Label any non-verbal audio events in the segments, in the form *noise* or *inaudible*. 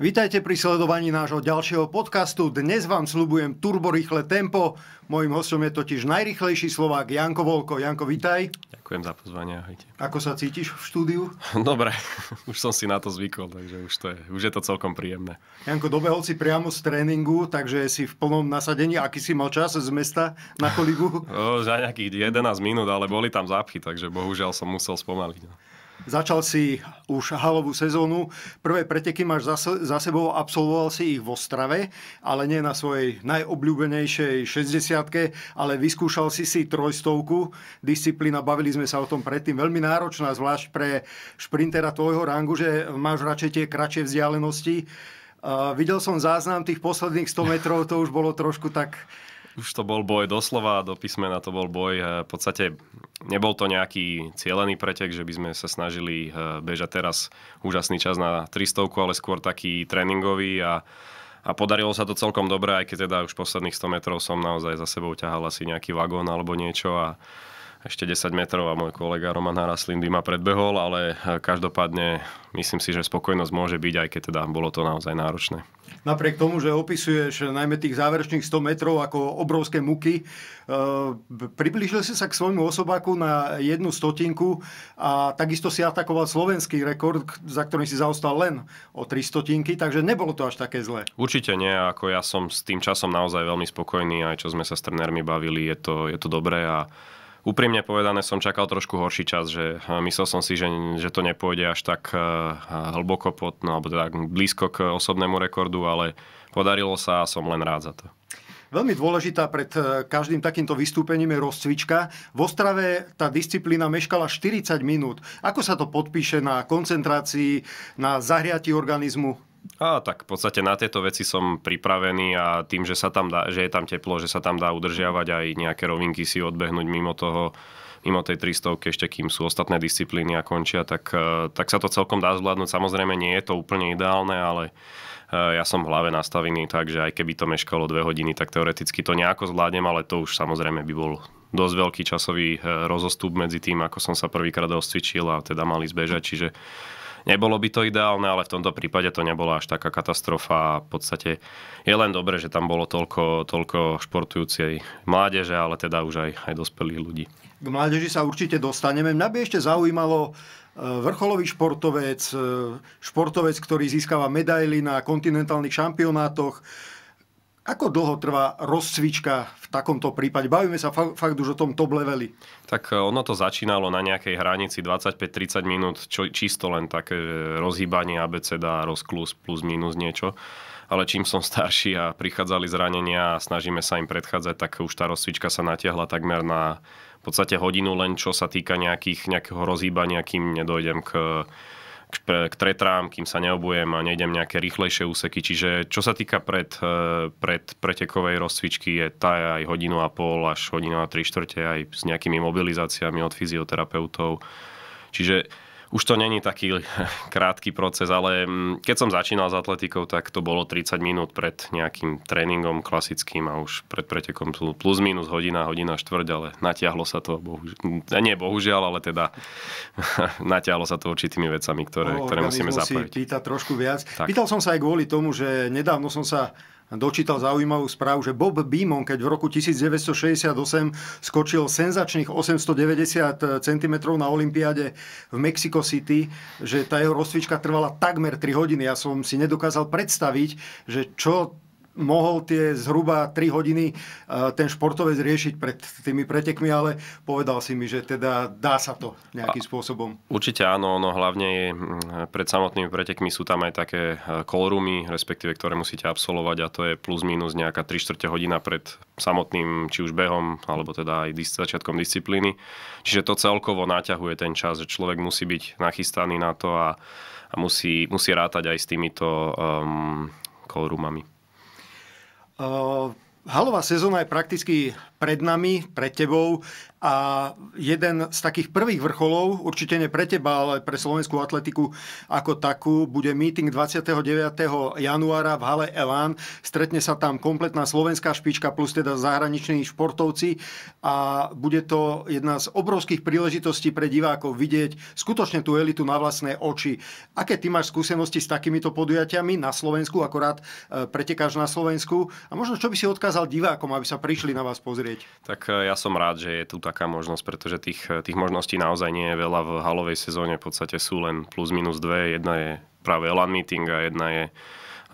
Vítajte pri sledovaní nášho ďalšieho podcastu. Dnes vám slubujem turborýchle tempo. Mojím hostom je totiž najrychlejší Slovák Janko Volko. Janko, vítaj. Ďakujem za pozvanie, ahojte. Ako sa cítiš v štúdiu? *laughs* Dobre, už som si na to zvykol, takže už, to je, už je to celkom príjemné. Janko, dobehol si priamo z tréningu, takže si v plnom nasadení. Aký si mal čas z mesta na koligu? *laughs* O, za nejakých 11 minút, ale boli tam zápchy, takže bohužiaľ som musel spomaliť. Začal si už halovú sezónu. Prvé preteky máš za sebou, absolvoval si ich v Ostrave, ale nie na svojej najobľúbenejšej 60 ale vyskúšal si si trojstovku. Disciplína, bavili sme sa o tom predtým, veľmi náročná, zvlášť pre šprintera tvojho rangu, že máš radšej tie kratšie vzdialenosti. Uh, videl som záznam tých posledných 100 metrov, to už bolo trošku tak už to bol boj doslova, do písmena to bol boj. V podstate nebol to nejaký cieľený pretek, že by sme sa snažili eh, bežať teraz úžasný čas na 300, ale skôr taký tréningový a a podarilo sa to celkom dobre, aj keď teda už posledných 100 metrov som naozaj za sebou ťahal asi nejaký vagón alebo niečo a ešte 10 metrov a môj kolega Roman Haraslin by ma predbehol, ale eh, každopádne myslím si, že spokojnosť môže byť, aj keď teda bolo to naozaj náročné napriek tomu, že opisuješ najmä tých záverečných 100 metrov ako obrovské muky, eh, priblížil si sa k svojmu osobáku na jednu stotinku a takisto si atakoval slovenský rekord, za ktorým si zaostal len o 3 stotinky, takže nebolo to až také zlé. Určite nie, ako ja som s tým časom naozaj veľmi spokojný, aj čo sme sa s trenérmi bavili, je to, je to dobré a Úprimne povedané som čakal trošku horší čas, že eh, myslel som si, že, že to nepôjde až tak eh, hlboko pod, no, alebo teda blízko k osobnému rekordu, ale podarilo sa a som len rád za to. Veľmi dôležitá pred eh, každým takýmto vystúpením je rozcvička. V Ostrave tá disciplína meškala 40 minút. Ako sa to podpíše na koncentrácii, na zahriatí organizmu? A tak v podstate na tieto veci som pripravený a tým, že, sa tam dá, že je tam teplo, že sa tam dá udržiavať aj nejaké rovinky si odbehnúť mimo toho, mimo tej 300 ešte kým sú ostatné disciplíny a končia, tak, e, tak sa to celkom dá zvládnuť. Samozrejme nie je to úplne ideálne, ale e, ja som v hlave nastavený tak, že aj keby to meškalo dve hodiny, tak teoreticky to nejako zvládnem, ale to už samozrejme by bol dosť veľký časový e, rozostup medzi tým, ako som sa prvýkrát rozcvičil a teda mali zbežať, čiže Nebolo by to ideálne, ale v tomto prípade to nebola až taká katastrofa. V podstate je len dobre, že tam bolo toľko, toľko športujúcej mládeže, ale teda už aj, aj dospelých ľudí. K mládeži sa určite dostaneme. Mňa by ešte zaujímalo, e, vrcholový športovec, e, športovec, ktorý získava medaily na kontinentálnych šampionátoch, ako dlho trvá rozcvička v takomto prípade? Bavíme sa fakt, už o tom top leveli. Tak e, ono to začínalo na nejakej hranici 25-30 minút, čo, čisto len také rozhýbanie abeceda, rozklus plus minus niečo. Ale čím som starší a prichádzali zranenia a snažíme sa im predchádzať, tak už tá rozcvička sa natiahla takmer na v podstate hodinu len čo sa týka nejakých, nejakého rozhýbania, kým nedojdem k k tretrám, kým sa neobujem a nejdem nejaké rýchlejšie úseky. Čiže čo sa týka pred, e, pred pretekovej rozcvičky, je tá aj hodinu a pol až hodinu a tri štvrte aj s nejakými mobilizáciami od fyzioterapeutov. Čiže už to není taký *laughs* krátky proces, ale mm, keď som začínal s atletikou, tak to bolo 30 minút pred nejakým tréningom klasickým a už pred pretekom plus minus hodina, hodina štvrť, ale natiahlo sa to, bohužiaľ, nie bohužiaľ, ale teda *laughs* natiahlo sa to určitými vecami, ktoré, o, ktoré musíme zapojiť. si pýta trošku viac. Tak. Pýtal som sa aj kvôli tomu, že nedávno som sa dočítal zaujímavú správu, že Bob Beamon, keď v roku 1968 skočil senzačných 890 cm na Olympiáde v Mexico City, že tá jeho rozcvička trvala takmer 3 hodiny. Ja som si nedokázal predstaviť, že čo mohol tie zhruba 3 hodiny eh, ten športovec riešiť pred tými pretekmi, ale povedal si mi, že teda dá sa to nejakým spôsobom. Určite áno, no hlavne je, hm, pred samotnými pretekmi sú tam aj také kolrumy, eh, respektíve ktoré musíte absolvovať a to je plus minus nejaká 3 čtvrte hodina pred samotným či už behom, alebo teda aj začiatkom disciplíny. Čiže to celkovo naťahuje ten čas, že človek musí byť nachystaný na to a, a musí, musí rátať aj s týmito um, kolrumami. Halová sezóna je prakticky pred nami, pred tebou a jeden z takých prvých vrcholov, určite nie pre teba, ale pre slovenskú atletiku ako takú, bude meeting 29. januára v hale Elán. Stretne sa tam kompletná slovenská špička plus teda zahraniční športovci a bude to jedna z obrovských príležitostí pre divákov vidieť skutočne tú elitu na vlastné oči. Aké ty máš skúsenosti s takýmito podujatiami na Slovensku, akorát e, pretekáš na Slovensku a možno čo by si odkázal divákom, aby sa prišli na vás pozrieť? Tak e, ja som rád, že je tu taká možnosť, pretože tých, tých možností naozaj nie je veľa v halovej sezóne. V podstate sú len plus minus dve. Jedna je práve LAN meeting a jedna je e,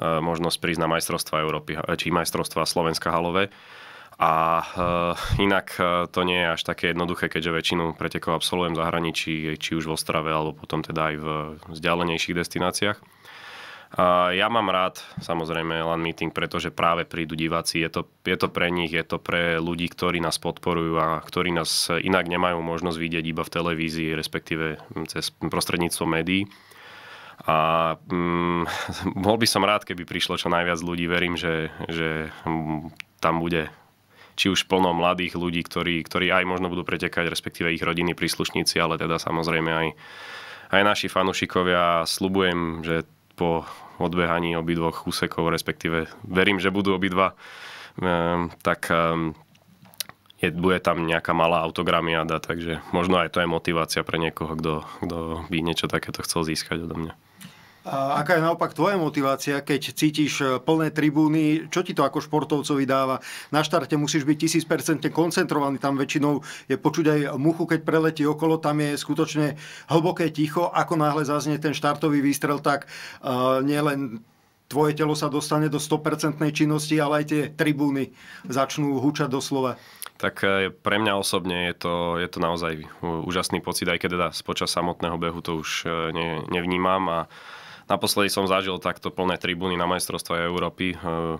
možnosť prísť na majstrovstva Európy, či majstrovstva Slovenska halové. A inak to nie je až také jednoduché, keďže väčšinu pretekov absolvujem v zahraničí, či už v Ostrave, alebo potom teda aj v vzdialenejších destináciách. Ja mám rád samozrejme LAN meeting, pretože práve prídu diváci. Je to, je to pre nich, je to pre ľudí, ktorí nás podporujú a ktorí nás inak nemajú možnosť vidieť iba v televízii, respektíve cez prostredníctvo médií. A mm, *laughs* bol by som rád, keby prišlo čo najviac ľudí. Verím, že, že tam bude či už plno mladých ľudí, ktorí, ktorí aj možno budú pretekať, respektíve ich rodiny, príslušníci, ale teda samozrejme aj, aj naši fanúšikovia. Slubujem, že po odbehaní obidvoch úsekov, respektíve verím, že budú obidva, ehm, tak ehm, je, bude tam nejaká malá autogramiada, takže možno aj to je motivácia pre niekoho, kto, by niečo takéto chcel získať odo mňa. A aká je naopak tvoja motivácia, keď cítiš e, plné tribúny? Čo ti to ako športovcovi dáva? Na štarte musíš byť 1000% koncentrovaný, tam väčšinou je počuť aj muchu, keď preletí okolo, tam je skutočne hlboké ticho. Ako náhle zaznie ten štartový výstrel, tak uh, nielen tvoje telo sa dostane do 100% činnosti, ale aj tie tribúny začnú hučať doslova. Tak e, pre mňa osobne je to, je to naozaj úžasný pocit, aj keď teda spočas samotného behu to už ne, nevnímam a Naposledy som zažil takto plné tribúny na majstrovstve Európy e,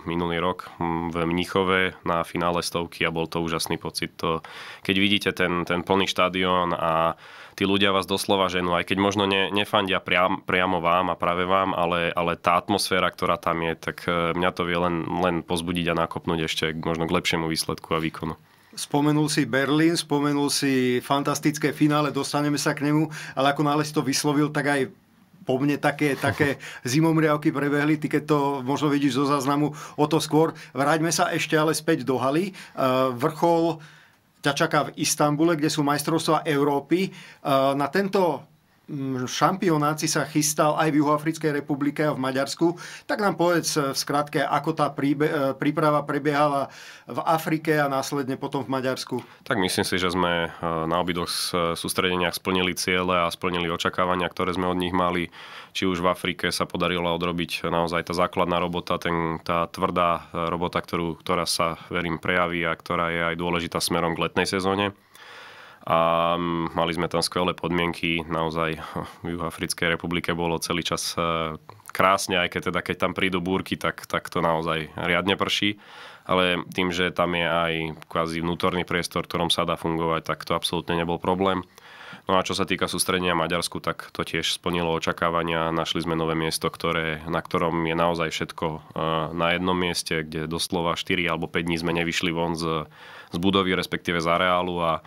minulý rok v Mnichove na finále stovky a bol to úžasný pocit. To, keď vidíte ten, ten plný štadión a tí ľudia vás doslova ženú, aj keď možno ne, nefandia priam, priamo vám a práve vám, ale, ale tá atmosféra, ktorá tam je, tak e, mňa to vie len, len pozbudiť a nakopnúť ešte možno k lepšiemu výsledku a výkonu. Spomenul si Berlín, spomenul si fantastické finále, dostaneme sa k nemu, ale ako nále si to vyslovil, tak aj po mne také, také *laughs* zimomriavky prebehli, ty keď to možno vidíš zo záznamu o to skôr. Vráťme sa ešte ale späť do haly. E, vrchol ťa čaká v Istambule, kde sú majstrovstvá Európy. E, na tento šampionát si sa chystal aj v Juhoafrickej republike a v Maďarsku. Tak nám povedz v skratke, ako tá príbe, e, príprava prebiehala v Afrike a následne potom v Maďarsku. Tak myslím si, že sme e, na obidvoch sústredeniach splnili ciele a splnili očakávania, ktoré sme od nich mali. Či už v Afrike sa podarilo odrobiť naozaj tá základná robota, ten, tá tvrdá robota, ktorú, ktorá sa, verím, prejaví a ktorá je aj dôležitá smerom k letnej sezóne a mali sme tam skvelé podmienky. Naozaj *laughs* v Juhoafrickej republike bolo celý čas e, krásne, aj keď, teda, keď tam prídu búrky, tak, tak to naozaj riadne prší. Ale tým, že tam je aj kvázi vnútorný priestor, v ktorom sa dá fungovať, tak to absolútne nebol problém. No a čo sa týka sústredenia Maďarsku, tak to tiež splnilo očakávania. Našli sme nové miesto, ktoré, na ktorom je naozaj všetko e, na jednom mieste, kde doslova 4 alebo 5 dní sme nevyšli von z, z budovy, respektíve z areálu a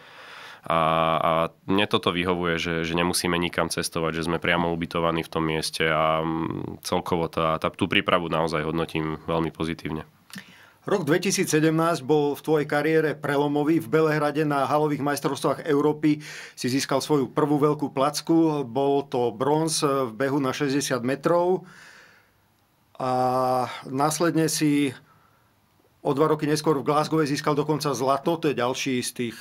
a, a mne toto vyhovuje, že, že nemusíme nikam cestovať, že sme priamo ubytovaní v tom mieste a mm, celkovo tá, tá, tú prípravu naozaj hodnotím veľmi pozitívne. Rok 2017 bol v tvojej kariére prelomový. V Belehrade na halových majstrovstvách Európy si získal svoju prvú veľkú placku. Bol to bronz v behu na 60 metrov. A následne si o dva roky neskôr v Glasgow získal dokonca zlato. To je ďalší z tých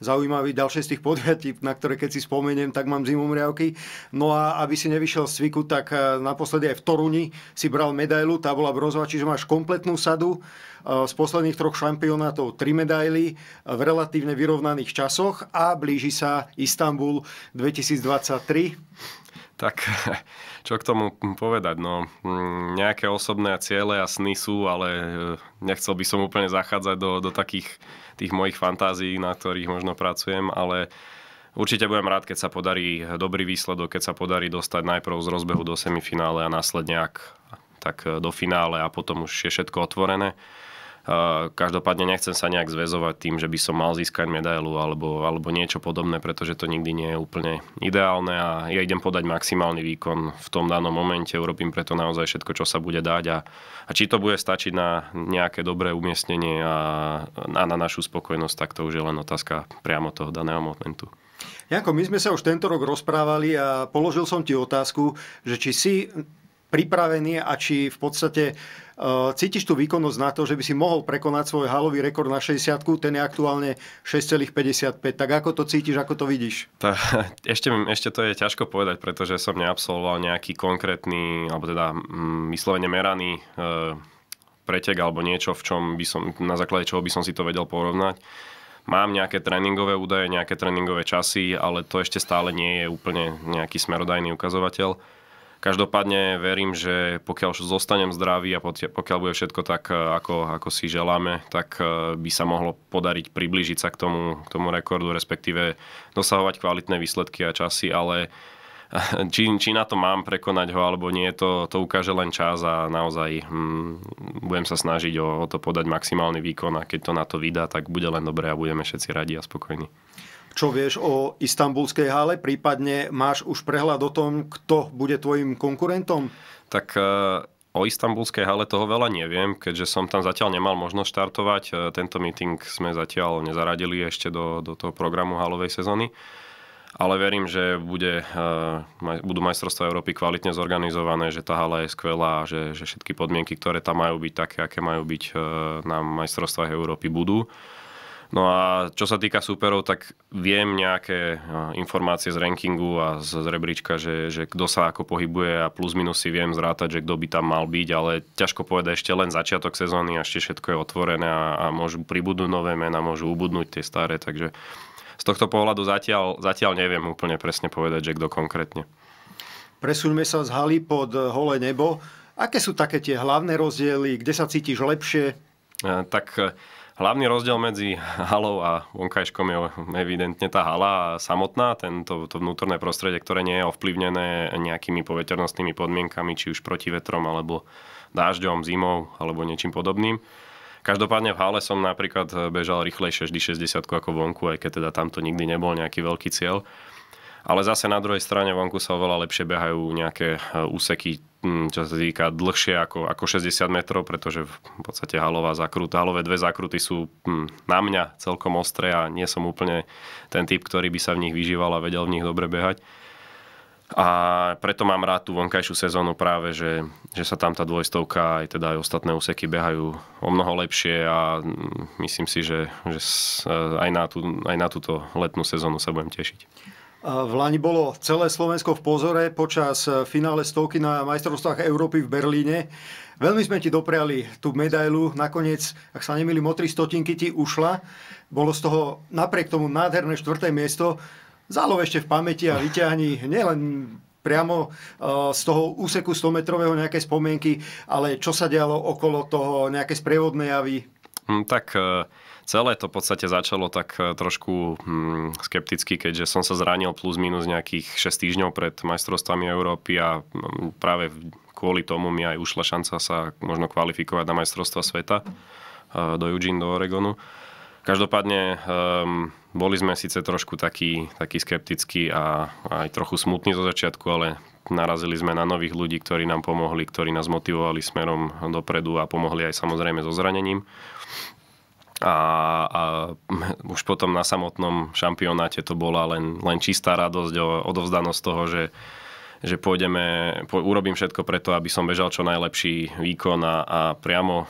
zaujímavý ďalšie z tých podujatí, na ktoré keď si spomeniem, tak mám zimomriavky. No a aby si nevyšiel z cviku, tak eh, naposledy aj v Toruni si bral medailu, tá bola bronzová, čiže máš kompletnú sadu eh, z posledných troch šampionátov tri medaily v relatívne vyrovnaných časoch a blíži sa Istanbul 2023. Tak *laughs* čo k tomu povedať? No, mm, nejaké osobné ciele a sny sú, ale eh, nechcel by som úplne zachádzať do, do takých tých mojich fantázií, na ktorých možno pracujem, ale určite budem rád, keď sa podarí dobrý výsledok, keď sa podarí dostať najprv z rozbehu do semifinále a následne ak, tak do finále a potom už je všetko otvorené. Každopádne nechcem sa nejak zväzovať tým, že by som mal získať medailu alebo, alebo niečo podobné, pretože to nikdy nie je úplne ideálne a ja idem podať maximálny výkon v tom danom momente, urobím preto naozaj všetko, čo sa bude dať a, a či to bude stačiť na nejaké dobré umiestnenie a, a na našu spokojnosť, tak to už je len otázka priamo toho daného momentu. Janko, my sme sa už tento rok rozprávali a položil som ti otázku, že či si pripravený a či v podstate uh, cítiš tú výkonnosť na to, že by si mohol prekonať svoj halový rekord na 60 ten je aktuálne 6,55. Tak ako to cítiš, ako to vidíš? Tá, *laughs* ešte, ešte to je ťažko povedať, pretože som neabsolvoval nejaký konkrétny, alebo teda mm, vyslovene meraný uh, pretek alebo niečo, v čom by som, na základe čoho by som si to vedel porovnať. Mám nejaké tréningové údaje, nejaké tréningové časy, ale to ešte stále nie je úplne nejaký smerodajný ukazovateľ. Každopádne verím, že pokiaľ zostanem zdravý a pokiaľ bude všetko tak, e, ako, ako si želáme, tak e, by sa mohlo podariť priblížiť sa k tomu, k tomu rekordu, respektíve dosahovať kvalitné výsledky a časy, ale či, či na to mám prekonať ho alebo nie, to, to ukáže len čas a naozaj hm, budem sa snažiť o, o to podať maximálny výkon a keď to na to vydá, tak bude len dobré a budeme všetci radi a spokojní čo vieš o istambulskej hale, prípadne máš už prehľad o tom, kto bude tvojim konkurentom? Tak e, o istambulskej hale toho veľa neviem, keďže som tam zatiaľ nemal možnosť štartovať. E, tento meeting sme zatiaľ nezaradili ešte do, do toho programu halovej sezóny. Ale verím, že bude, e, budú majstrovstvá Európy kvalitne zorganizované, že tá hala je skvelá, že, že všetky podmienky, ktoré tam majú byť také, aké majú byť na majstrovstvách Európy, budú. No a čo sa týka súperov, tak viem nejaké informácie z rankingu a z rebríčka, že, že kto sa ako pohybuje a plus minus si viem zrátať, že kto by tam mal byť, ale ťažko povedať ešte len začiatok sezóny a ešte všetko je otvorené a, a môžu pribudnúť nové mená, môžu ubudnúť tie staré, takže z tohto pohľadu zatiaľ, zatiaľ neviem úplne presne povedať, že kto konkrétne. Presuňme sa z haly pod holé nebo. Aké sú také tie hlavné rozdiely, kde sa cítiš lepšie? Tak Hlavný rozdiel medzi halou a vonkajškom je evidentne tá hala samotná, tento, to vnútorné prostredie, ktoré nie je ovplyvnené nejakými poveternostnými podmienkami, či už proti vetrom, alebo dážďom, zimou, alebo niečím podobným. Každopádne v hale som napríklad bežal rýchlejšie vždy 60 ako vonku, aj keď teda tamto nikdy nebol nejaký veľký cieľ. Ale zase na druhej strane vonku sa oveľa lepšie behajú nejaké e, úseky, čo sa týka dlhšie ako, ako 60 metrov, pretože v podstate halová zakruta, halové dve zakruty sú na mňa celkom ostré a nie som úplne ten typ, ktorý by sa v nich vyžíval a vedel v nich dobre behať. A preto mám rád tú vonkajšiu sezónu práve, že, že sa tam tá dvojstovka aj teda aj ostatné úseky behajú o mnoho lepšie a myslím si, že, že e, aj, na tú, aj na túto letnú sezónu sa budem tešiť. V Lani bolo celé Slovensko v pozore počas finále stovky na majstrovstvách Európy v Berlíne. Veľmi sme ti dopriali tú medailu. Nakoniec, ak sa nemýlim, o tri stotinky ti ušla. Bolo z toho napriek tomu nádherné štvrté miesto. Zálov ešte v pamäti a vyťahni nielen priamo eh, z toho úseku 100-metrového nejaké spomienky, ale čo sa dialo okolo toho, nejaké sprievodné javy? Hm, tak uh celé to v podstate začalo tak e, trošku hmm, skepticky, keďže som sa zranil plus minus nejakých 6 týždňov pred majstrovstvami Európy a mm, práve kvôli tomu mi aj ušla šanca sa možno kvalifikovať na majstrovstva sveta e, do Eugene, do Oregonu. Každopádne um, boli sme síce trošku takí, takí skeptickí a aj trochu smutní zo začiatku, ale narazili sme na nových ľudí, ktorí nám pomohli, ktorí nás motivovali smerom dopredu a pomohli aj samozrejme so zranením. A, a *laughs* už potom na samotnom šampionáte to bola len, len čistá radosť, o, odovzdanosť toho, že, že pôjdeme, po, urobím všetko preto, aby som bežal čo najlepší výkon a, a priamo e,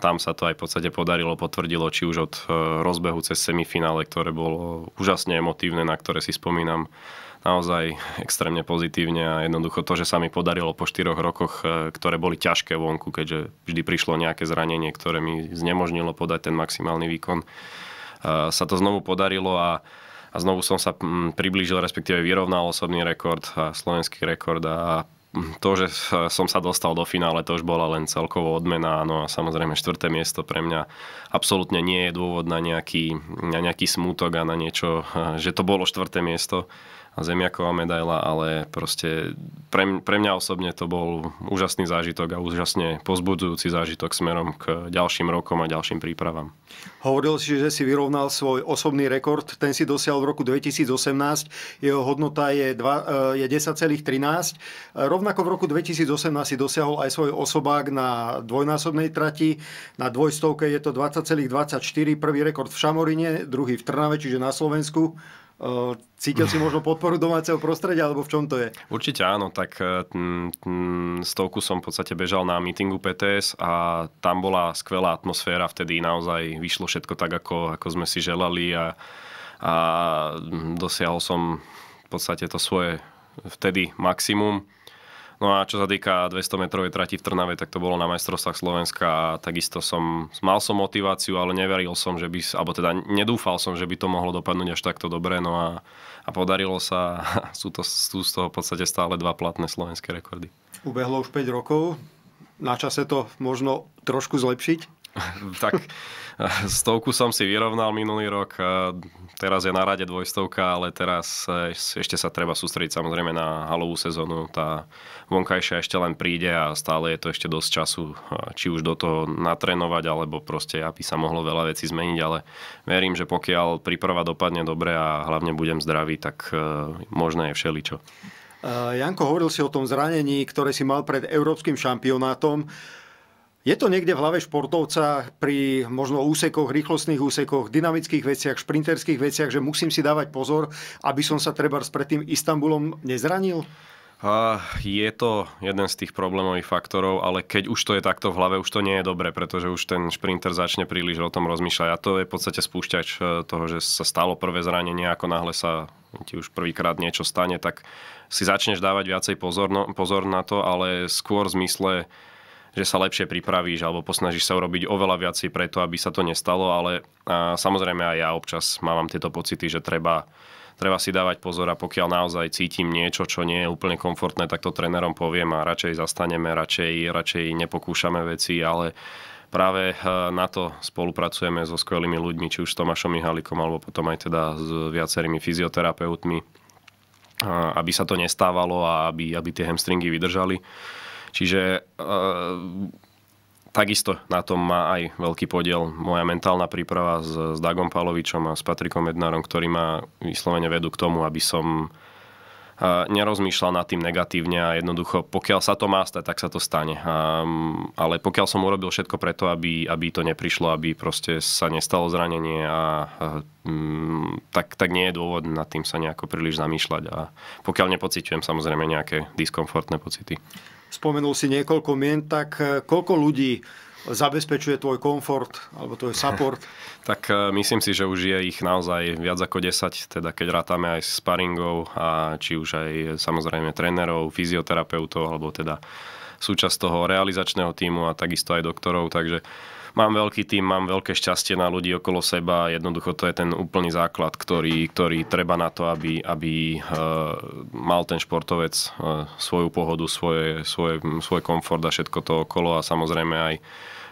tam sa to aj v podstate podarilo, potvrdilo, či už od e, rozbehu cez semifinále, ktoré bolo úžasne emotívne, na ktoré si spomínam naozaj extrémne pozitívne a jednoducho to, že sa mi podarilo po 4 rokoch, e, ktoré boli ťažké vonku, keďže vždy prišlo nejaké zranenie, ktoré mi znemožnilo podať ten maximálny výkon, e, sa to znovu podarilo a a znovu som sa priblížil, respektíve vyrovnal osobný rekord a slovenský rekord a to, že som sa dostal do finále, to už bola len celkovo odmena, no a samozrejme štvrté miesto pre mňa absolútne nie je dôvod na nejaký, na nejaký smútok a na niečo, e, že to bolo štvrté miesto zemiaková medaila, ale proste pre, pre mňa osobne to bol úžasný zážitok a úžasne pozbudzujúci zážitok smerom k ďalším rokom a ďalším prípravám. Hovoril si, že si vyrovnal svoj osobný rekord, ten si dosiahol v roku 2018, jeho hodnota je, e, je 10,13. Rovnako v roku 2018 si dosiahol aj svoj osobák na dvojnásobnej trati, na dvojstovke je to 20,24, prvý rekord v Šamorine, druhý v Trnave, čiže na Slovensku. Cítil si možno podporu domáceho prostredia, alebo v čom to je? Určite áno, tak stovku som v podstate bežal na mítingu PTS a tam bola skvelá atmosféra, vtedy naozaj vyšlo všetko tak, ako, ako sme si želali a, a dosiahol som v podstate to svoje vtedy maximum. No a čo sa týka 200 metrovej trati v Trnave, tak to bolo na majstrovstvách Slovenska a takisto som, mal som motiváciu, ale neveril som, že by, alebo teda nedúfal som, že by to mohlo dopadnúť až takto dobre, no a, a podarilo sa, *laughs* sú, to, sú z toho v podstate stále dva platné slovenské rekordy. Ubehlo už 5 rokov, na čase to možno trošku zlepšiť? *laughs* tak stovku som si vyrovnal minulý rok, teraz je na rade dvojstovka, ale teraz e, ešte sa treba sústrediť samozrejme na halovú sezónu. Tá vonkajšia ešte len príde a stále je to ešte dosť času, či už do toho natrénovať, alebo proste, aby sa mohlo veľa vecí zmeniť, ale verím, že pokiaľ príprava dopadne dobre a hlavne budem zdravý, tak možné je všeličo. Janko, hovoril si o tom zranení, ktoré si mal pred európskym šampionátom. Je to niekde v hlave športovca pri možno úsekoch, rýchlostných úsekoch, dynamických veciach, šprinterských veciach, že musím si dávať pozor, aby som sa treba pred tým Istanbulom nezranil? Uh, je to jeden z tých problémových faktorov, ale keď už to je takto v hlave, už to nie je dobre, pretože už ten šprinter začne príliš o tom rozmýšľať. A to je v podstate spúšťač e, toho, že sa stalo prvé zranenie, ako náhle sa ti už prvýkrát niečo stane, tak si začneš dávať viacej pozor, no, pozor na to, ale skôr v zmysle že sa lepšie pripravíš alebo posnažíš sa urobiť oveľa viacej preto, aby sa to nestalo, ale a samozrejme aj ja občas mávam tieto pocity, že treba, treba si dávať pozor a pokiaľ naozaj cítim niečo, čo nie je úplne komfortné, tak to trénerom poviem a radšej zastaneme, radšej, radšej nepokúšame veci, ale práve na to spolupracujeme so skvelými ľuďmi, či už s Tomášom Mihalikom, alebo potom aj teda s viacerými fyzioterapeutmi, aby sa to nestávalo a aby, aby tie hamstringy vydržali. Čiže uh, takisto na tom má aj veľký podiel moja mentálna príprava s, s Dagom Palovičom a s Patrikom Mednárom, ktorí ma vyslovene vedú k tomu, aby som uh, nerozmýšľal nad tým negatívne a jednoducho, pokiaľ sa to má stať, tak sa to stane. Um, ale pokiaľ som urobil všetko preto, aby, aby to neprišlo, aby proste sa nestalo zranenie a um, tak, tak nie je dôvod nad tým sa nejako príliš zamýšľať a pokiaľ nepociťujem samozrejme nejaké diskomfortné pocity spomenul si niekoľko mien, tak eh, koľko ľudí zabezpečuje tvoj komfort alebo tvoj support? *laughs* tak eh, myslím si, že už je ich naozaj viac ako 10, teda keď rátame aj sparingov a či už aj samozrejme trénerov, fyzioterapeutov alebo teda súčasť toho realizačného týmu a takisto aj doktorov, takže mám veľký tým, mám veľké šťastie na ľudí okolo seba. Jednoducho to je ten úplný základ, ktorý, ktorý treba na to, aby, aby uh, mal ten športovec uh, svoju pohodu, svoje, svoje, svoj komfort a všetko to okolo a samozrejme aj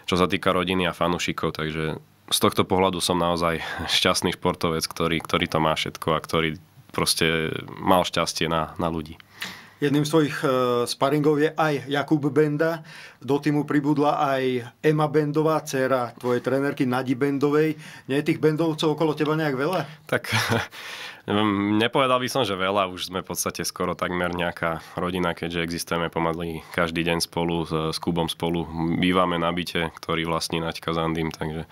čo sa týka rodiny a fanúšikov. Takže z tohto pohľadu som naozaj *laughs* šťastný športovec, ktorý, ktorý to má všetko a ktorý proste mal šťastie na, na ľudí. Jedným z tvojich uh, sparingov je aj Jakub Benda. Do týmu pribudla aj Ema Bendová, dcera tvojej trenerky Nadi Bendovej. Nie je tých Bendovcov okolo teba nejak veľa? Tak *laughs* nepovedal by som, že veľa. Už sme v podstate skoro takmer nejaká rodina, keďže existujeme pomaly každý deň spolu s, s Kubom spolu. Bývame na byte, ktorý vlastní Naďka Zandým, takže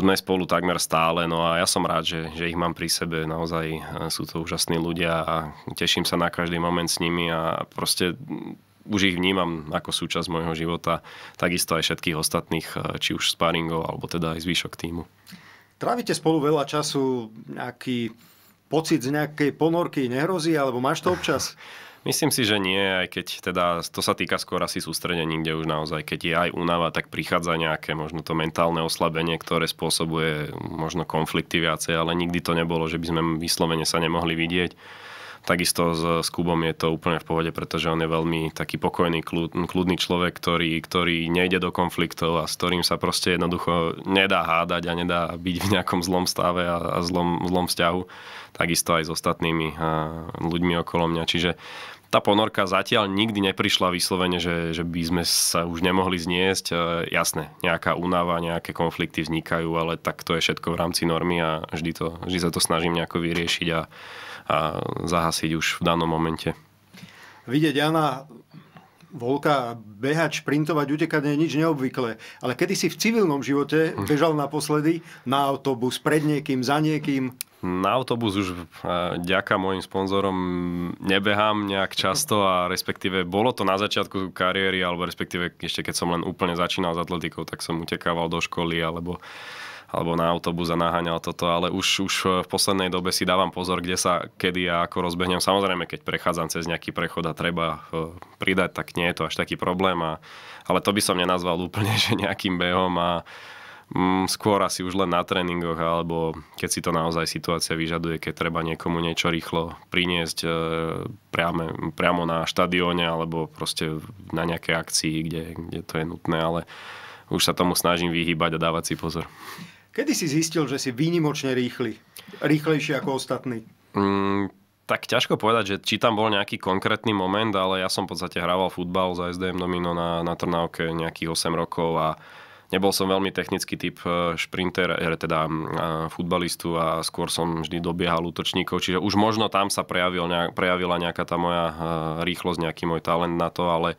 sme spolu takmer stále, no a ja som rád, že, že ich mám pri sebe, naozaj sú to úžasní ľudia a teším sa na každý moment s nimi a proste už ich vnímam ako súčasť môjho života, takisto aj všetkých ostatných, či už sparingov, alebo teda aj zvyšok týmu. Trávite spolu veľa času, nejaký pocit z nejakej ponorky nehrozí, alebo máš to občas? *laughs* Myslím si, že nie, aj keď teda to sa týka skôr asi sústredení, kde už naozaj, keď je aj únava, tak prichádza nejaké možno to mentálne oslabenie, ktoré spôsobuje možno konflikty viacej, ale nikdy to nebolo, že by sme vyslovene sa nemohli vidieť. Takisto s, s Kubom je to úplne v pohode, pretože on je veľmi taký pokojný, kľud, kľudný človek, ktorý, ktorý nejde do konfliktov a s ktorým sa proste jednoducho nedá hádať a nedá byť v nejakom zlom stave a, a zlom, zlom vzťahu. Takisto aj s ostatnými a, ľuďmi okolo mňa. Čiže tá ponorka zatiaľ nikdy neprišla vyslovene, že, že by sme sa už nemohli zniesť. E, jasné, nejaká únava, nejaké konflikty vznikajú, ale tak to je všetko v rámci normy a vždy, to, vždy sa to snažím nejako vyriešiť a, a zahasiť už v danom momente. Vidieť Jana Volka behať, šprintovať, utekať je nič neobvyklé. Ale kedy si v civilnom živote bežal naposledy na autobus pred niekým, za niekým? Na autobus už ďaká mojim sponzorom nebehám nejak často a respektíve bolo to na začiatku kariéry, alebo respektíve ešte keď som len úplne začínal s atletikou, tak som utekával do školy alebo alebo na autobus a naháňal toto, ale už, už v poslednej dobe si dávam pozor, kde sa, kedy a ako rozbehnem. Samozrejme, keď prechádzam cez nejaký prechod a treba e, pridať, tak nie je to až taký problém. A, ale to by som nenazval úplne, *laughs* že nejakým behom a Mm, skôr asi už len na tréningoch, alebo keď si to naozaj situácia vyžaduje, keď treba niekomu niečo rýchlo priniesť e, priame, priamo na štadióne, alebo proste na nejakej akcii, kde, kde to je nutné, ale už sa tomu snažím vyhýbať a dávať si pozor. Kedy si zistil, že si výnimočne rýchly? Rýchlejší ako ostatní? Mm, tak ťažko povedať, že či tam bol nejaký konkrétny moment, ale ja som v podstate hrával futbal za SDM Domino na, na Trnávke nejakých 8 rokov a Nebol som veľmi technický typ e, šprinter, e, teda e, futbalistu a skôr som vždy dobiehal útočníkov, čiže už možno tam sa prejavil, prejavila nejaká tá moja rýchlosť, nejaký môj talent na to, ale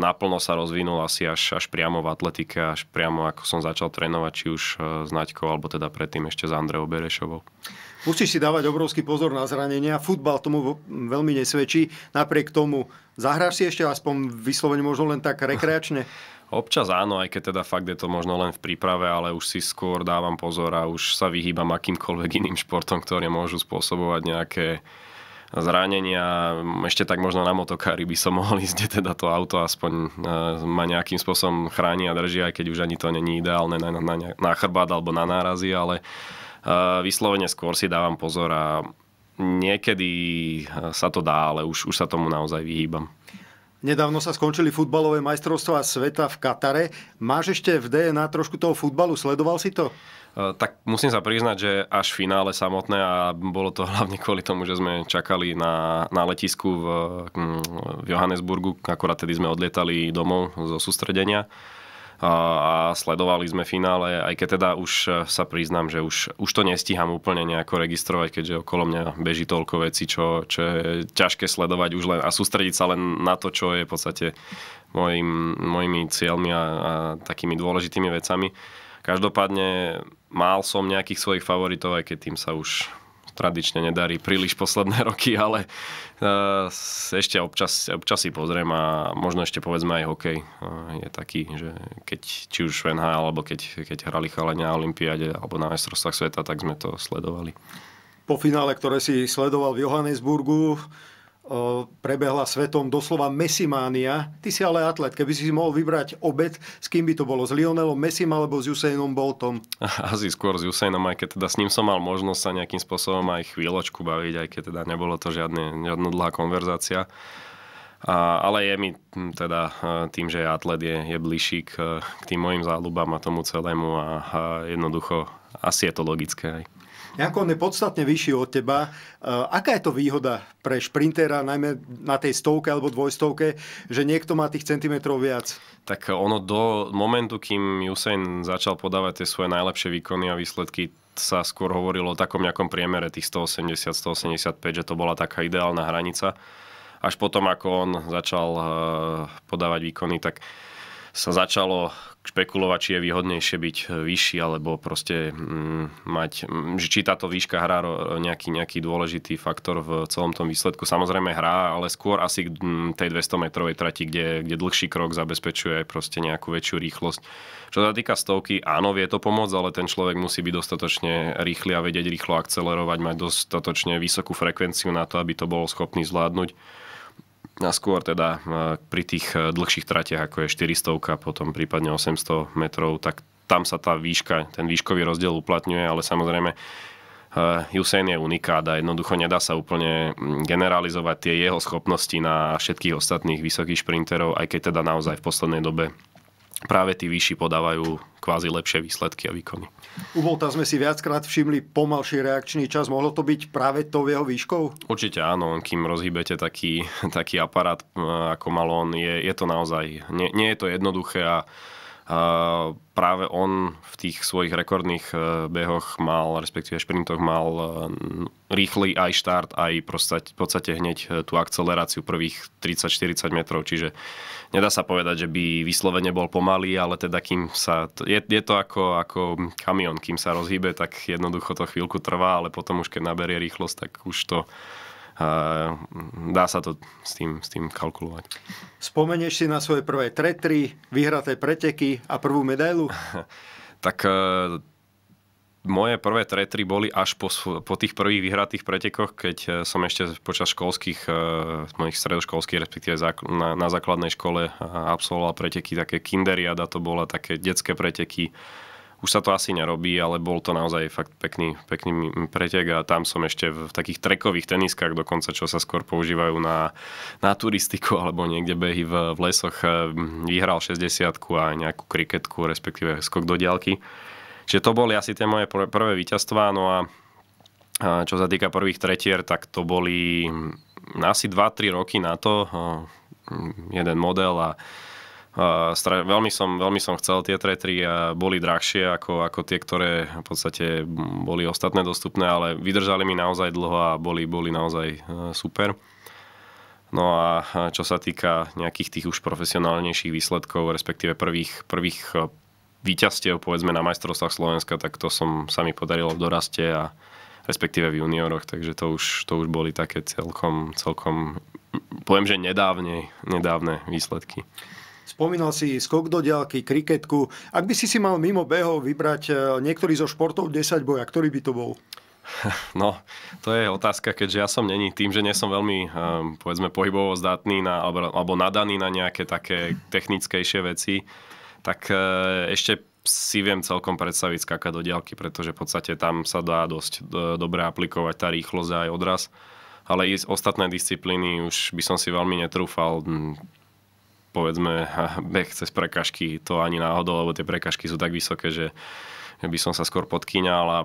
naplno sa rozvinul asi až, až priamo v atletike, až priamo ako som začal trénovať, či už s Naďkou, alebo teda predtým ešte s Andreou Berešovou. Musíš si dávať obrovský pozor na zranenia. Futbal tomu veľmi nesvedčí. Napriek tomu zahráš si ešte aspoň vyslovene možno len tak rekreačne? *laughs* Občas áno, aj keď teda fakt je to možno len v príprave, ale už si skôr dávam pozor a už sa vyhýbam akýmkoľvek iným športom, ktoré môžu spôsobovať nejaké zranenia. Ešte tak možno na motokári by som *laughs* mohol ísť, kde teda to auto aspoň e, ma nejakým spôsobom chráni a drží, aj keď už ani to není ideálne na, na, na chrbát alebo na nárazy, ale uh, vyslovene skôr si dávam pozor a niekedy sa to dá, ale už, už sa tomu naozaj vyhýbam. Nedávno sa skončili futbalové majstrovstvá sveta v Katare. Máš ešte v DNA trošku toho futbalu? Sledoval si to? E, tak musím sa priznať, že až finále samotné a bolo to *laughs* hlavne kvôli tomu, že sme čakali na, na letisku v, v Johannesburgu, akorát tedy sme odlietali domov zo sústredenia a sledovali sme finále, aj keď teda už sa priznám, že už, už to nestíham úplne nejako registrovať, keďže okolo mňa beží toľko vecí, čo, čo je ťažké sledovať už len a sústrediť sa len na to, čo je v podstate mojim, mojimi cieľmi a, a takými dôležitými vecami. Každopádne mal som nejakých svojich favoritov, aj keď tým sa už tradične nedarí príliš posledné *laughs* roky, ale uh, ešte občas, občas si pozriem a možno ešte povedzme aj hokej uh, je taký, že keď či už v alebo keď, keď hrali chalenia na Olympiáde alebo na mestrovstvách sveta, tak sme to sledovali. Po finále, ktoré si sledoval v Johannesburgu, prebehla svetom doslova mesimánia. Ty si ale atlet. Keby si mohol vybrať obed, s kým by to bolo? S Lionelom Messim alebo s Usainom Boltom? *laughs* Asi skôr s Usainom, aj keď teda s ním som mal možnosť sa nejakým spôsobom aj chvíľočku baviť, aj keď teda nebolo to žiadne, žiadna dlhá konverzácia. A, ale je mi teda tým, že atlet, je, je bližší k, k tým mojim záľubám a tomu celému a, a jednoducho asi je to logické aj. Janko, on je podstatne vyšší od teba. E, aká je to výhoda pre šprintera, najmä na tej stovke alebo dvojstovke, že niekto má tých centimetrov viac? Tak ono do momentu, kým Usain začal podávať tie svoje najlepšie výkony a výsledky, sa skôr hovorilo o takom nejakom priemere tých 180-185, že to bola taká ideálna hranica. Až potom, ako on začal e, podávať výkony, tak sa začalo špekulovať, či je výhodnejšie byť vyšší, alebo proste mm, mať, mm, či táto výška hrá nejaký, nejaký dôležitý faktor v celom tom výsledku. Samozrejme hrá, ale skôr asi k mm, tej 200 metrovej trati, kde, kde dlhší krok zabezpečuje aj proste nejakú väčšiu rýchlosť. Čo sa týka stovky, áno, vie to pomôcť, ale ten človek musí byť dostatočne rýchly a vedieť rýchlo akcelerovať, mať dostatočne vysokú frekvenciu na to, aby to bol schopný zvládnuť a skôr teda e, pri tých e, dlhších tratiach, ako je 400, potom prípadne 800 metrov, tak tam sa tá výška, ten výškový rozdiel uplatňuje, ale samozrejme Usain je unikát a jednoducho nedá sa úplne mm, generalizovať tie jeho schopnosti na všetkých ostatných vysokých šprinterov, aj keď teda naozaj v poslednej dobe práve tí vyšší podávajú kvázi lepšie výsledky a výkony. U Volta sme si viackrát všimli pomalší reakčný čas. Mohlo to byť práve tou jeho výškou? Určite áno, kým rozhýbete taký, taký aparát ako mal on, je, je to naozaj, nie, nie je to jednoduché a práve on v tých svojich rekordných e, behoch mal, respektíve šprintoch mal e, rýchly aj štart, aj v podstate hneď e, tú akceleráciu prvých 30-40 metrov, čiže nedá sa povedať, že by vyslovene bol pomalý, ale teda kým sa, je, je to ako, ako kamión, kým sa rozhýbe, tak jednoducho to chvíľku trvá, ale potom už keď naberie rýchlosť, tak už to dá sa to s tým, s tým kalkulovať. Spomenieš si na svoje prvé tretry, vyhraté preteky a prvú medailu? *laughs* tak e, moje prvé tretry boli až po, po tých prvých vyhratých pretekoch, keď e, som ešte počas školských, e, mojich stredoškolských, respektíve na, na základnej škole absolvoval preteky, také kinderiada to bola, také detské preteky už sa to asi nerobí, ale bol to naozaj fakt pekný, pekný pretek a tam som ešte v takých trekových teniskách dokonca, čo sa skôr používajú na, na turistiku alebo niekde behy v, v lesoch, vyhral 60 a nejakú kriketku, respektíve skok do diálky. Čiže to boli asi tie moje prvé víťazstvá, no a čo sa týka prvých tretier, tak to boli asi 2-3 roky na to, eh, jeden model a veľmi, som, veľmi som chcel tie tretry a boli drahšie ako, ako tie, ktoré v podstate boli ostatné dostupné, ale vydržali mi naozaj dlho a boli, boli naozaj e, super. No a čo sa týka nejakých tých už profesionálnejších výsledkov, respektíve prvých, prvých výťastiev povedzme na majstrovstvách Slovenska, tak to som sa mi podarilo v doraste a respektíve v junioroch, takže to už, to už boli také celkom, celkom poviem, že nedávne, nedávne výsledky. Spomínal si skok do diaľky, kriketku. Ak by si si mal mimo behov vybrať e, niektorý zo športov 10 boja, ktorý by to bol? *laughs* No, to je otázka, keďže ja som není tým, že nie som veľmi, e, povedzme, pohybovo zdatný na, alebo, alebo nadaný na nejaké také technickejšie veci, tak e, ešte si viem celkom predstaviť skakať do diaľky, pretože v podstate tam sa dá dosť dobre aplikovať tá rýchlosť a aj odraz. Ale i ostatné disciplíny už by som si veľmi netrúfal povedzme *laughs* beh cez prekažky, to ani náhodou, lebo tie prekažky sú tak vysoké, že by som sa skôr podkyňal a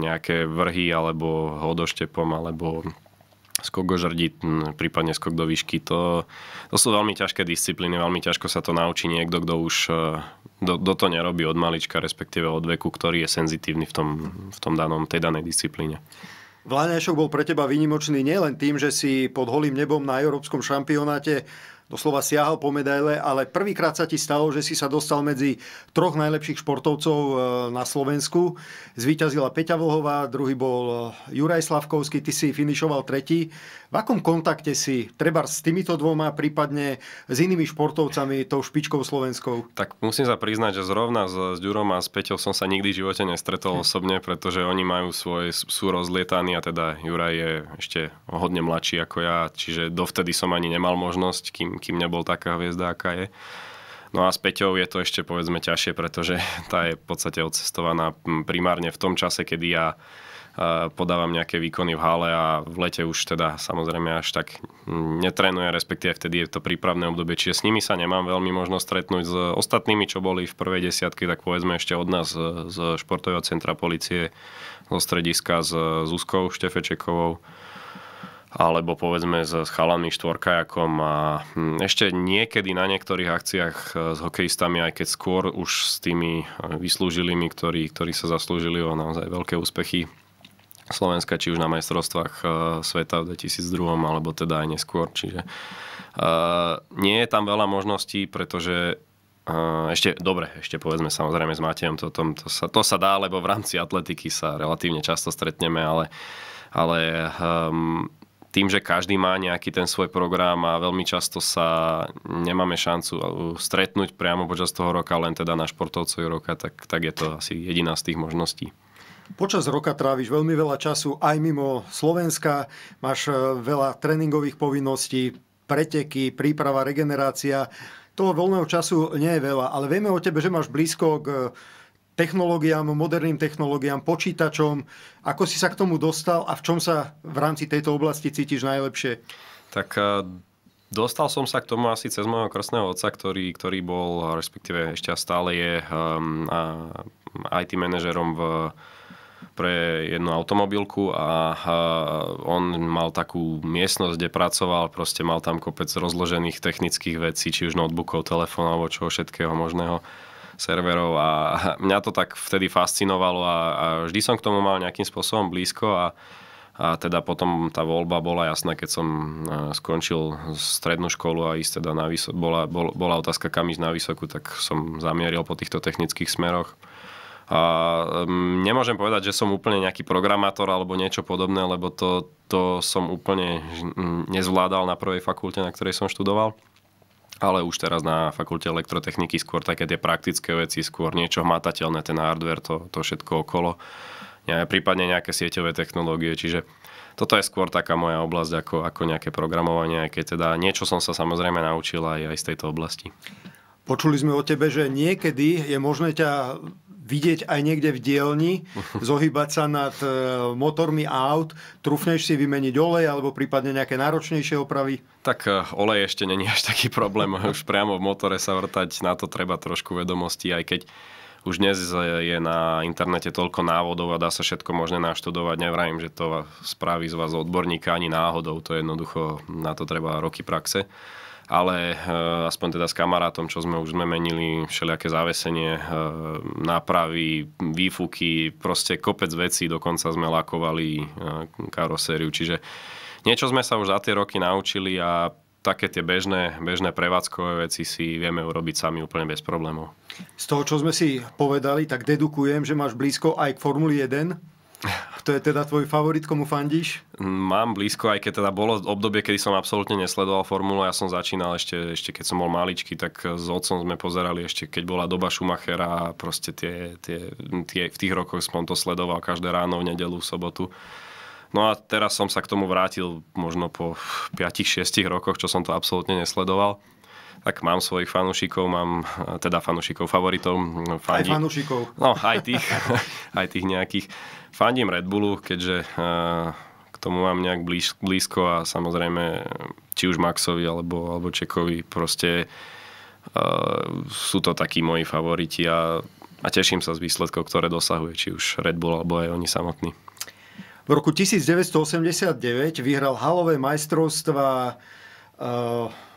nejaké vrhy alebo hodoštepom alebo skok go žrdi, mm, prípadne skok do výšky. To, to sú veľmi ťažké disciplíny, veľmi ťažko sa to naučí niekto, kto už do, do to nerobí od malička, respektíve od veku, ktorý je senzitívny v tom, v tom danom, tej danej disciplíne. Vláňašok bol pre teba výnimočný nielen tým, že si pod holým nebom na európskom šampionáte doslova siahal po medaile, ale prvýkrát sa ti stalo, že si sa dostal medzi troch najlepších športovcov e, na Slovensku. Zvíťazila Peťa Vlhová, druhý bol e, Juraj Slavkovský, ty si finišoval tretí. V akom kontakte si treba s týmito dvoma, prípadne s inými športovcami, tou špičkou slovenskou? Tak musím sa priznať, že zrovna s, s Ďurom a s Peťou som sa nikdy v živote nestretol hm. osobne, pretože oni majú svoj, sú rozlietaní a teda Juraj je ešte hodne mladší ako ja, čiže dovtedy som ani nemal možnosť, kým, kým nebol taká hviezda, aká je. No a s Peťou je to ešte povedzme ťažšie, pretože *laughs* tá je v podstate odcestovaná primárne v tom čase, kedy ja podávam nejaké výkony v hale a v lete už teda samozrejme až tak netrenuje, respektíve vtedy je to prípravné obdobie, čiže s nimi sa nemám veľmi možno stretnúť. S ostatnými, čo boli v prvej desiatke, tak povedzme ešte od nás z športového centra policie, zo strediska s Zuzkou Štefečekovou alebo povedzme s chalanmi štvorkajakom a hm, ešte niekedy na niektorých akciách e, s hokejistami, aj keď skôr už s tými e, vyslúžilými, ktorí, ktorí sa zaslúžili o naozaj veľké úspechy Slovenska, či už na majstrovstvách e, sveta v 2002 alebo teda aj neskôr. Čiže uh, nie je tam veľa možností, pretože uh, ešte, dobre, ešte povedzme samozrejme s Matejom, to, to, to, sa, to sa dá, lebo v rámci atletiky sa relatívne často stretneme, ale, ale um, tým, že každý má nejaký ten svoj program a veľmi často sa nemáme šancu stretnúť priamo počas toho roka, len teda na športovcovi roka, tak, tak je to asi jediná z tých možností. Počas roka tráviš veľmi veľa času aj mimo Slovenska, máš e, veľa tréningových povinností, preteky, príprava, regenerácia. Toho voľného času nie je veľa, ale vieme o tebe, že máš blízko k technológiám, moderným technológiám, počítačom. Ako si sa k tomu dostal a v čom sa v rámci tejto oblasti cítiš najlepšie? Tak eh, dostal som sa k tomu asi cez môjho krstného otca, ktorý, ktorý bol, respektíve ešte stále je um, IT manažerom v pre jednu automobilku a, on mal takú miestnosť, kde pracoval, proste mal tam kopec rozložených technických vecí, či už notebookov, telefónov, čoho všetkého možného serverov a mňa to tak vtedy fascinovalo a, a vždy som k tomu mal nejakým spôsobom blízko a, a teda potom tá voľba bola jasná, keď som e, skončil strednú školu a ísť teda na vysok, bola, bol, bola otázka kam ísť na vysokú, tak som zamieril po týchto technických smeroch. A nemôžem povedať, že som úplne nejaký programátor alebo niečo podobné, lebo to, to som úplne nezvládal na prvej fakulte, na ktorej som študoval ale už teraz na fakulte elektrotechniky skôr také tie praktické veci, skôr niečo hmatateľné, ten hardware, to, to všetko okolo, ne, prípadne nejaké sieťové technológie, čiže toto je skôr taká moja oblasť ako, ako nejaké programovanie, aj keď teda niečo som sa samozrejme naučil aj, aj z tejto oblasti. Počuli sme o tebe, že niekedy je možné ťa vidieť aj niekde v dielni, *laughs* zohybať sa nad e, motormi aut, trúfneš si vymeniť olej alebo prípadne nejaké náročnejšie opravy? Tak e, olej ešte není až taký problém. *laughs* Už priamo v motore sa vrtať, na to treba trošku vedomosti, aj keď už dnes je na internete toľko návodov a dá sa všetko možné naštudovať. Nevrajím, že to spraví z vás odborníka ani náhodou. To je jednoducho, na to treba roky praxe ale uh, aspoň teda s kamarátom, čo sme už sme menili, všelijaké závesenie, uh, nápravy, výfuky, proste kopec vecí, dokonca sme lakovali uh, karosériu, čiže niečo sme sa už za tie roky naučili a také tie bežné, bežné prevádzkové veci si vieme urobiť sami úplne bez problémov. Z toho, čo sme si povedali, tak dedukujem, že máš blízko aj k Formuli 1. Kto je teda tvoj favorit, komu fandíš? Mám blízko, aj keď teda bolo obdobie, kedy som absolútne nesledoval formulu. Ja som začínal ešte, ešte keď som bol maličký, tak s otcom sme pozerali ešte, keď bola doba Schumachera a proste tie, tie, tie, v tých rokoch som to sledoval každé ráno, v nedelu, v sobotu. No a teraz som sa k tomu vrátil možno po 5-6 rokoch, čo som to absolútne nesledoval tak mám svojich fanúšikov, mám *laughs* teda fanúšikov, favoritov. Fandí, aj fanúšikov. No, aj tých, *laughs* aj tých nejakých. Fandím Red Bullu, keďže uh, k tomu mám nejak blízko a samozrejme či už Maxovi alebo, alebo Čekovi proste uh, sú to takí moji favoriti a, a teším sa z výsledkov, ktoré dosahuje, či už Red Bull alebo aj oni samotní. V roku 1989 vyhral halové majstrovstva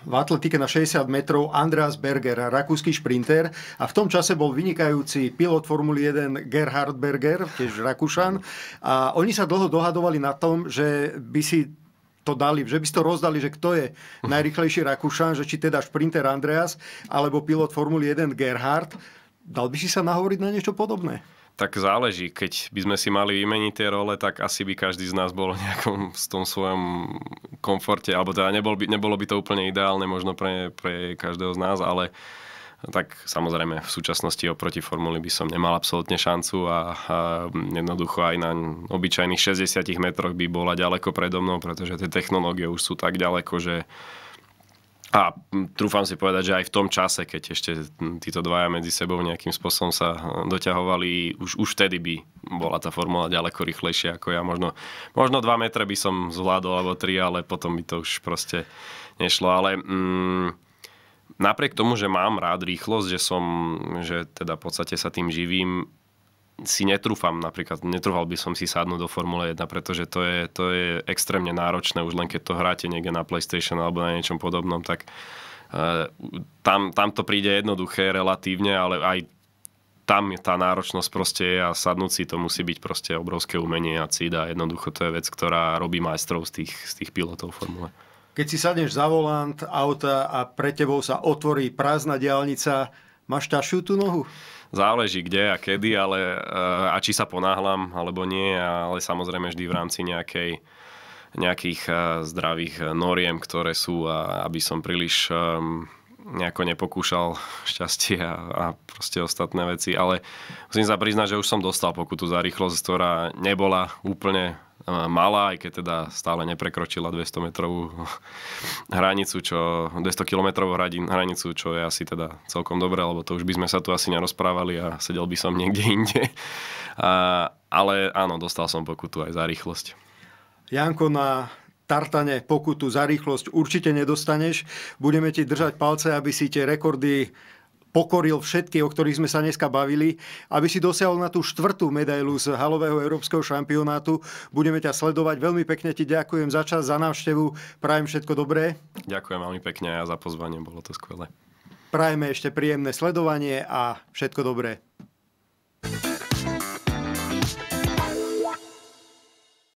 v atletike na 60 metrov Andreas Berger, rakúsky šprinter a v tom čase bol vynikajúci pilot Formuly 1 Gerhard Berger, tiež Rakúšan a oni sa dlho dohadovali na tom, že by si to dali, že by si to rozdali, že kto je najrychlejší Rakúšan, že či teda šprinter Andreas alebo pilot Formuly 1 Gerhard. Dal by si sa nahovoriť na niečo podobné? Tak záleží. Keď by sme si mali vymeniť tie role, tak asi by každý z nás bol v nejakom v tom svojom komforte, alebo teda nebol by, nebolo by to úplne ideálne možno pre, pre každého z nás, ale tak samozrejme v súčasnosti oproti formuli by som nemal absolútne šancu a, a jednoducho aj na obyčajných 60 metroch by bola ďaleko predo mnou, pretože tie technológie už sú tak ďaleko, že a trúfam si povedať, že aj v tom čase, keď ešte títo dvaja medzi sebou nejakým spôsobom sa doťahovali, už, už vtedy by bola tá formula ďaleko rýchlejšia ako ja. Možno, možno 2 metre by som zvládol, alebo 3, ale potom by to už proste nešlo. Ale mm, napriek tomu, že mám rád rýchlosť, že som, že teda v podstate sa tým živím, si netrúfam napríklad, netrúfal by som si sadnúť do Formule 1, pretože to je, to je extrémne náročné, už len keď to hráte niekde na PlayStation alebo na niečom podobnom, tak uh, tam, tam to príde jednoduché relatívne, ale aj tam tá náročnosť proste je a sadnúť si to musí byť proste obrovské umenie a cíd a jednoducho to je vec, ktorá robí majstrov z tých, z tých pilotov Formule. Keď si sadneš za volant auta a pre tebou sa otvorí prázdna diálnica, máš ťažšiu tú nohu? Záleží kde a kedy, ale eh, a či sa ponáhľam alebo nie, ale samozrejme vždy v rámci nejakej nejakých eh, zdravých noriem, ktoré sú a aby som príliš um, nejako nepokúšal *laughs* šťastie a, a proste ostatné veci, ale musím sa priznať, že už som dostal pokutu za rýchlosť, ktorá nebola úplne malá, aj keď teda stále neprekročila 200 metrovú *laughs* hranicu, čo, 200 kilometrovú hranicu, čo je asi teda celkom dobré, lebo to už by sme sa tu asi nerozprávali a sedel by som *laughs* niekde inde. A, ale áno, dostal som pokutu aj za rýchlosť. Janko, na tartane pokutu za rýchlosť určite nedostaneš. Budeme ti držať palce, aby si tie rekordy pokoril všetky, o ktorých sme sa dneska bavili, aby si dosiahol na tú štvrtú medailu z halového európskeho šampionátu. Budeme ťa sledovať. Veľmi pekne ti ďakujem za čas, za návštevu. Prajem všetko dobré. Ďakujem veľmi pekne a za pozvanie, bolo to skvelé. Prajeme ešte príjemné sledovanie a všetko dobré.